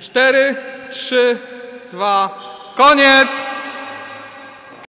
4, 3, 2, koniec!